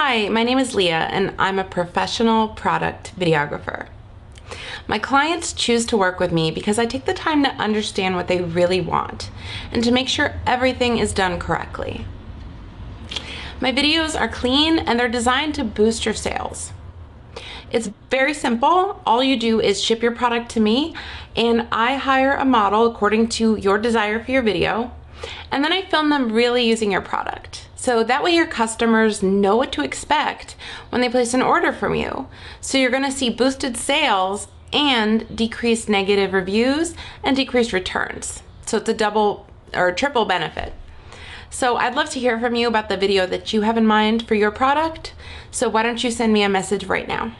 Hi, my name is Leah and I'm a professional product videographer. My clients choose to work with me because I take the time to understand what they really want and to make sure everything is done correctly. My videos are clean and they're designed to boost your sales. It's very simple. All you do is ship your product to me and I hire a model according to your desire for your video and then I film them really using your product. So that way your customers know what to expect when they place an order from you. So you're gonna see boosted sales and decreased negative reviews and decreased returns. So it's a double or triple benefit. So I'd love to hear from you about the video that you have in mind for your product. So why don't you send me a message right now?